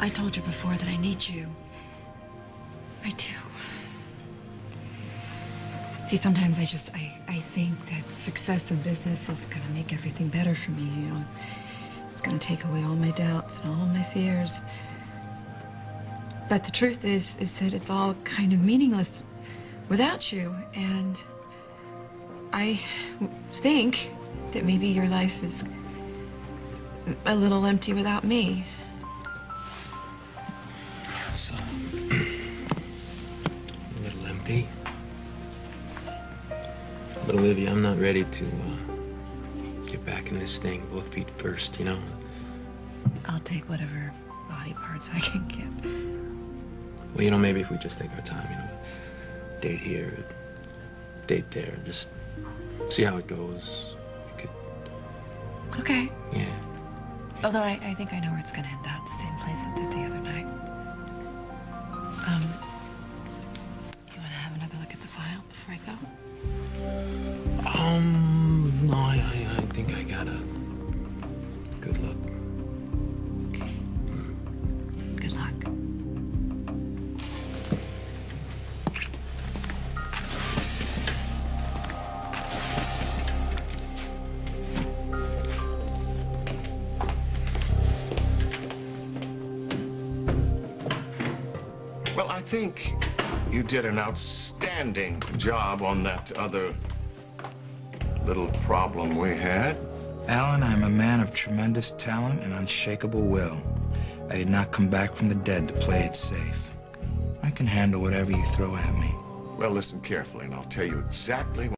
I told you before that I need you. I do. See, sometimes I just, I, I think that success in business is gonna make everything better for me, you know. It's gonna take away all my doubts and all my fears. But the truth is, is that it's all kind of meaningless without you. And I think that maybe your life is a little empty without me. Little. But Olivia, I'm not ready to uh, get back in this thing, both feet first, you know? I'll take whatever body parts I can get. Well, you know, maybe if we just take our time, you know, date here, date there, just see how it goes. We could, Okay. yeah. Although I, I think I know where it's gonna end up, the same place it did the file I go? Um, no, I, I, I think I got a good look. Okay. Good luck. Well, I think you did an outstanding job on that other little problem we had. Alan, I'm a man of tremendous talent and unshakable will. I did not come back from the dead to play it safe. I can handle whatever you throw at me. Well, listen carefully, and I'll tell you exactly